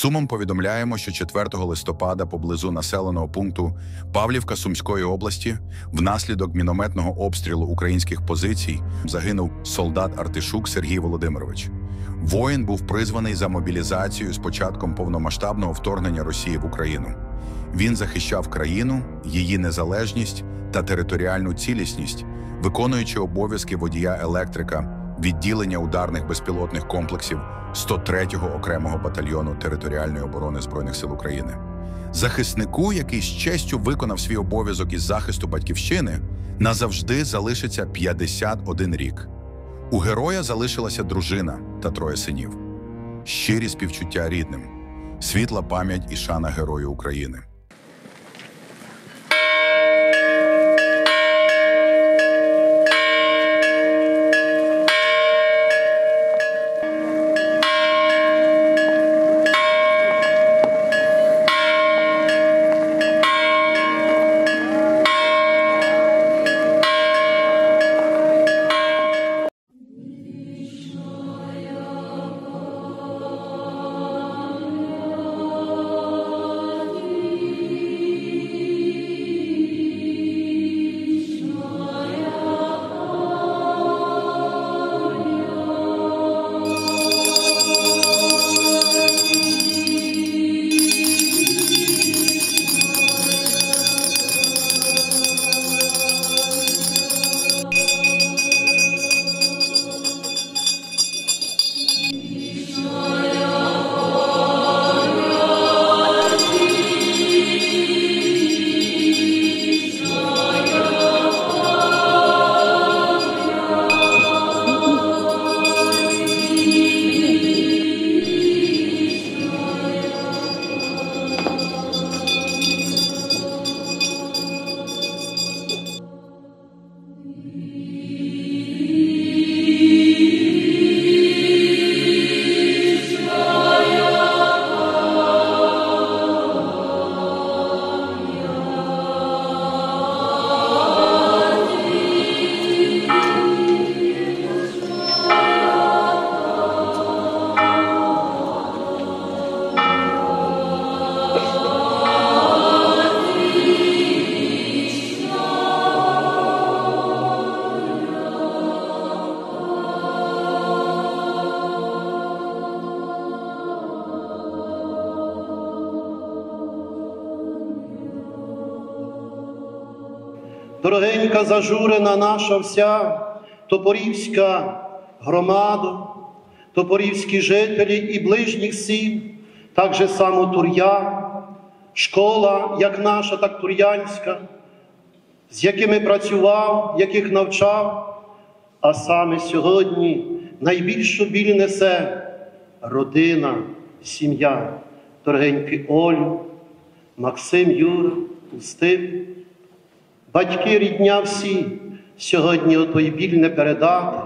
сумом повідомляємо, що 4 листопада поблизу населеного пункту Павлівка Сумської області внаслідок мінометного обстрілу українських позицій загинув солдат Артишук Сергій Володимирович. Воїн був призваний за мобілізацію з початком повномасштабного вторгнення Росії в Україну. Він захищав країну, її незалежність та територіальну цілісність, виконуючи обов'язки водія електрика відділення ударних безпілотних комплексів 103-го окремого батальйону територіальної оборони Збройних сил України. Захиснику, який з честю виконав свій обов'язок із захисту батьківщини, назавжди залишиться 51 рік. У героя залишилася дружина та троє синів. Щирі співчуття рідним, світла пам'ять і шана Герою України. Дорогенька зажурена наша вся Топорівська громада, Топорівські жителі і ближніх сіл, так же само Тур'я, школа, як наша, так Тур'янська, з якими працював, яких навчав, а саме сьогодні найбільшу біль несе родина, сім'я, дорогенькі Олю, Максим Юра, Устим. Батьки рідня всі сьогодні отой біль не передати,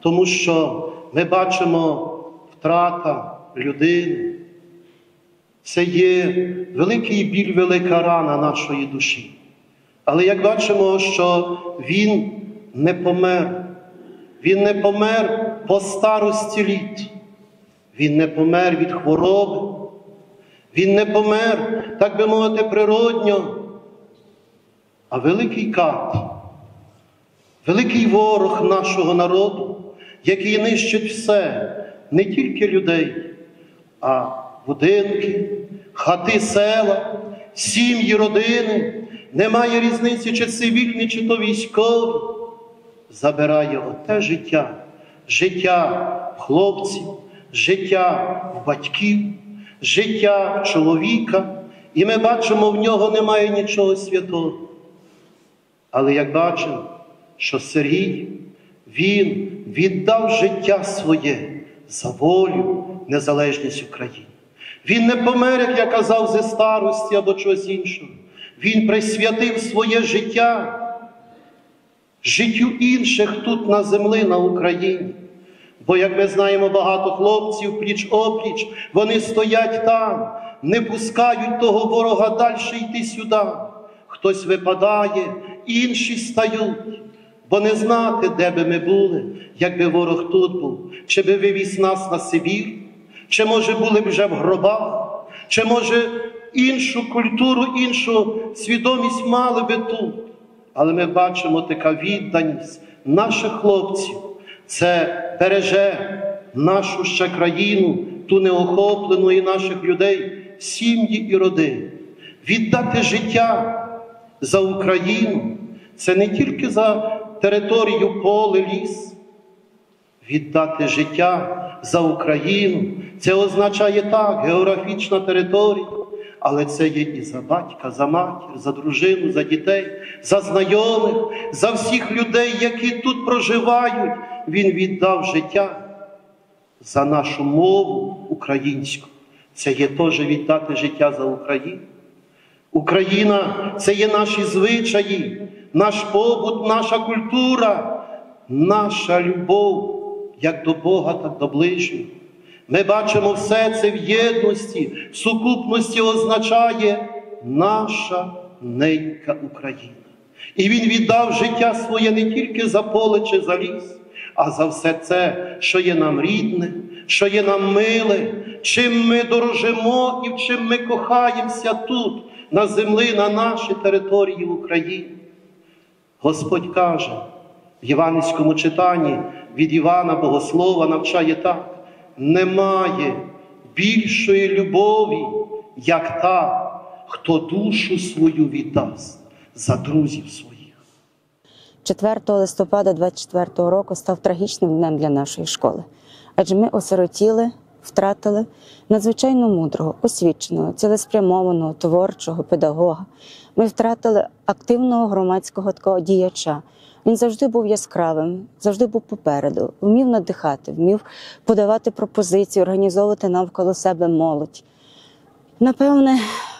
тому що ми бачимо втрата людини. Це є великий біль, велика рана нашої душі. Але як бачимо, що він не помер, він не помер по старості літ, він не помер від хвороби, він не помер, так би мовити, природньо. А великий кат, великий ворог нашого народу, який нищить все, не тільки людей, а будинки, хати села, сім'ї, родини, немає різниці, чи цивільні, чи то військові, забирає оте життя, життя хлопців, життя в батьків, життя чоловіка, і ми бачимо, в нього немає нічого святого. Але як бачимо, що Сергій, він віддав життя своє за волю, незалежність України. Він не помер, як я казав, зі старості або чогось іншого. Він присвятив своє життя життю інших тут на землі, на Україні. Бо, як ми знаємо, багато хлопців пліч опліч, вони стоять там, не пускають того ворога далі йти сюди. Хтось випадає, інші стають, бо не знати, де би ми були, якби ворог тут був, чи би вивіз нас на Сибір, чи, може, були б вже в гробах. чи може іншу культуру, іншу свідомість мали би тут. Але ми бачимо така відданість наших хлопців. Це береже нашу ще країну, ту неохоплену і наших людей, сім'ї і родини. Віддати життя за Україну це не тільки за територію поле, ліс. Віддати життя за Україну це означає так, географічна територія, але це є і за батька, за матір, за дружину, за дітей, за знайомих, за всіх людей, які тут проживають. Він віддав життя за нашу мову українську. Це є теж віддати життя за Україну. Україна це є наші звичаї, наш побут, наша культура, наша любов як до Бога, так до ближнього. Ми бачимо все це в єдності, в сукупності означає наша ненька Україна. І Він віддав життя своє не тільки за поле чи за ліс, а за все це, що є нам рідне, що є нам миле, чим ми дорожимо і чим ми кохаємося тут, на землі, на нашій території України. Господь каже в Євангельському читанні від Івана Богослова навчає так: немає більшої любові, як та, хто душу свою віддасть за друзів своїх. 4 листопада 24 року став трагічним днем для нашої школи, адже ми осиротіли, втратили надзвичайно мудрого, освіченого, цілеспрямованого, творчого педагога. Ми втратили активного громадського такого діяча. Він завжди був яскравим, завжди був попереду, вмів надихати, вмів подавати пропозиції, організовувати навколо себе молодь. Напевне,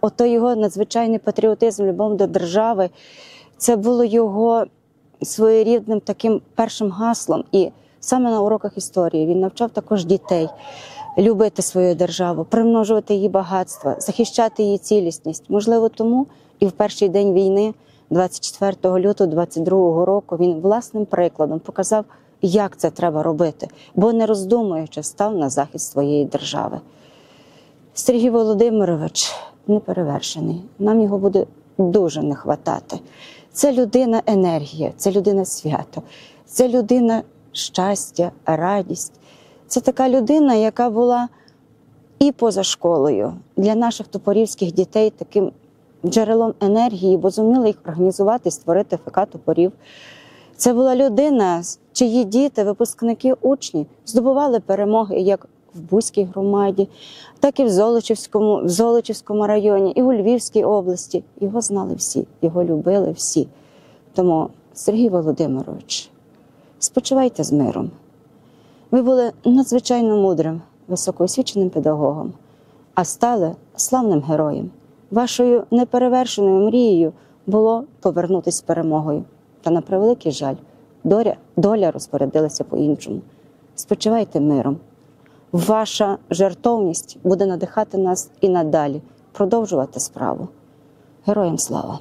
ото його надзвичайний патріотизм, любов до держави, це було його своєрідним таким першим гаслом. І саме на уроках історії він навчав також дітей любити свою державу, примножувати її багатства, захищати її цілісність. Можливо, тому і в перший день війни, 24 лютого 22 року, він власним прикладом показав, як це треба робити, бо не роздумуючи, став на захист своєї держави. Сергій Володимирович неперевершений. Нам його буде дуже не хватати. Це людина енергія, це людина свято, це людина щастя, радість. Це така людина, яка була і поза школою для наших топорівських дітей таким джерелом енергії, бо зуміли їх організувати, створити ФК топорів. Це була людина, чиї діти, випускники, учні здобували перемоги як в Бузькій громаді, так і в Золочівському, в Золочівському районі, і у Львівській області. Його знали всі, його любили всі. Тому, Сергій Володимирович, спочивайте з миром. Ви були надзвичайно мудрим, високоосвіченим педагогом, а стали славним героєм. Вашою неперевершеною мрією було повернутися з перемогою. Та на превеликий жаль, доля, доля розпорядилася по-іншому. Спочивайте миром. Ваша жертовність буде надихати нас і надалі продовжувати справу. Героям слава!